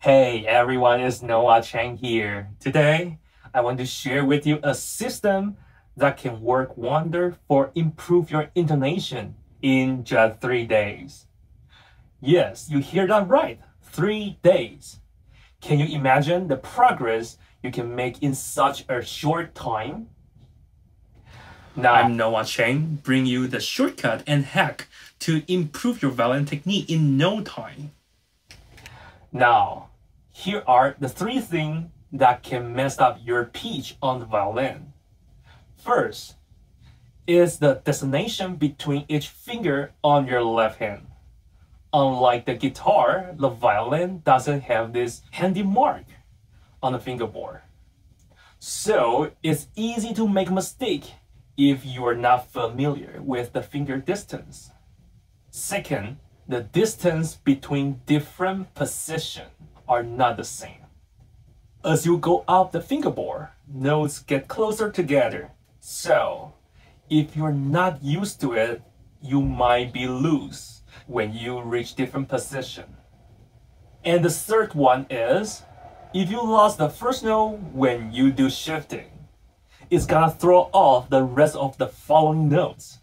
Hey everyone, it's Noah Chang here. Today, I want to share with you a system that can work wonder for improve your intonation in just three days. Yes, you hear that right, three days. Can you imagine the progress you can make in such a short time? Now, I'm Noah Chang, bring you the shortcut and hack to improve your violin technique in no time. Now, here are the three things that can mess up your pitch on the violin. First is the destination between each finger on your left hand. Unlike the guitar, the violin doesn't have this handy mark on the fingerboard. So it's easy to make a mistake if you are not familiar with the finger distance. Second, the distance between different positions are not the same. As you go up the fingerboard, notes get closer together. So, if you're not used to it, you might be loose when you reach different position. And the third one is, if you lost the first note when you do shifting, it's gonna throw off the rest of the following notes.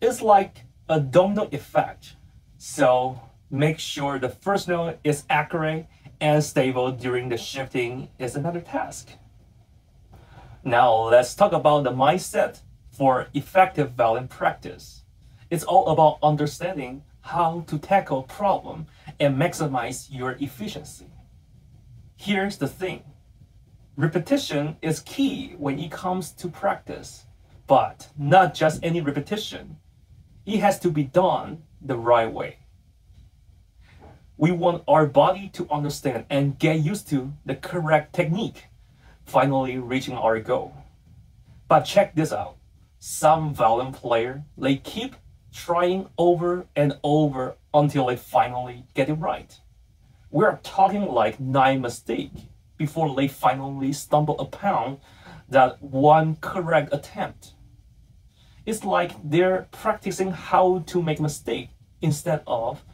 It's like a domino effect. So make sure the first note is accurate and stable during the shifting is another task. Now let's talk about the mindset for effective violin practice. It's all about understanding how to tackle problem and maximize your efficiency. Here's the thing. Repetition is key when it comes to practice, but not just any repetition. It has to be done the right way. We want our body to understand and get used to the correct technique, finally reaching our goal. But check this out. Some violin player, they keep trying over and over until they finally get it right. We're talking like nine mistakes before they finally stumble upon that one correct attempt. It's like they're practicing how to make mistake instead of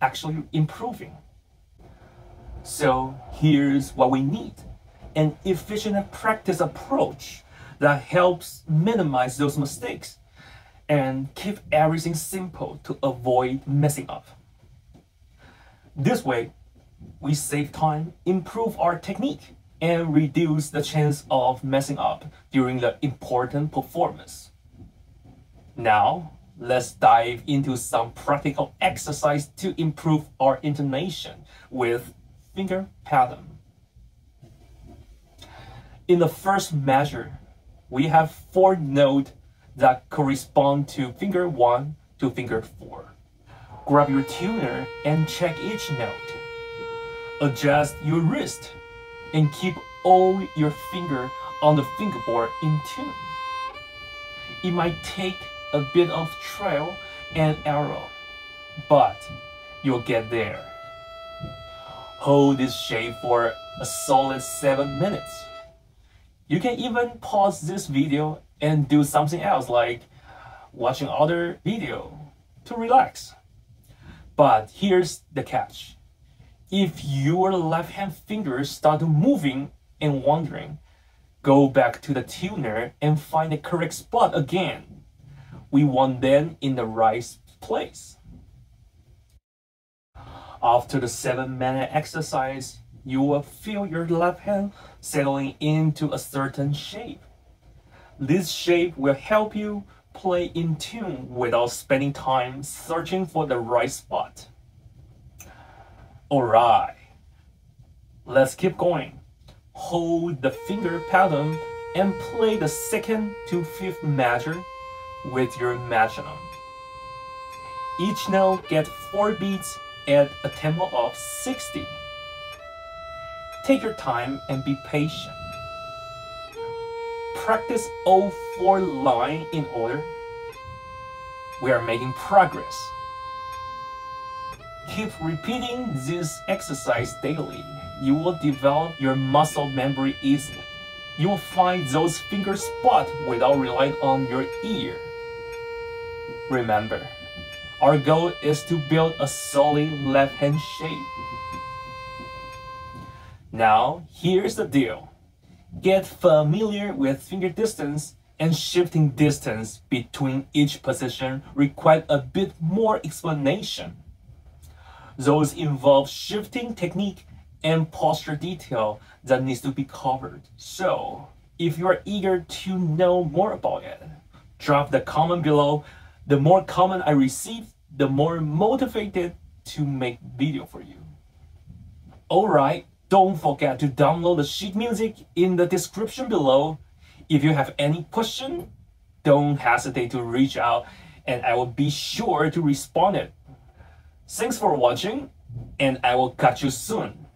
actually improving. So here's what we need. An efficient practice approach that helps minimize those mistakes and keep everything simple to avoid messing up. This way, we save time, improve our technique, and reduce the chance of messing up during the important performance. Now, let's dive into some practical exercise to improve our intonation with finger pattern. In the first measure, we have four notes that correspond to finger 1 to finger 4. Grab your tuner and check each note. Adjust your wrist and keep all your finger on the fingerboard in tune. It might take a bit of trial and error, but you'll get there. Hold this shape for a solid 7 minutes. You can even pause this video and do something else like watching other video to relax. But here's the catch. If your left hand fingers start moving and wandering, go back to the tuner and find the correct spot again we want them in the right place. After the seven minute exercise, you will feel your left hand settling into a certain shape. This shape will help you play in tune without spending time searching for the right spot. Alright, let's keep going. Hold the finger pattern and play the second to fifth measure with your metronome. Each note gets 4 beats at a tempo of 60. Take your time and be patient. Practice all four lines in order. We are making progress. Keep repeating this exercise daily. You will develop your muscle memory easily. You will find those finger spots without relying on your ear. Remember, our goal is to build a solid left hand shape. Now, here's the deal. Get familiar with finger distance and shifting distance between each position require a bit more explanation. Those involve shifting technique and posture detail that needs to be covered. So, if you are eager to know more about it, drop the comment below. The more comment I receive, the more motivated to make video for you. Alright, don't forget to download the sheet music in the description below. If you have any question, don't hesitate to reach out and I will be sure to respond it. Thanks for watching and I will catch you soon.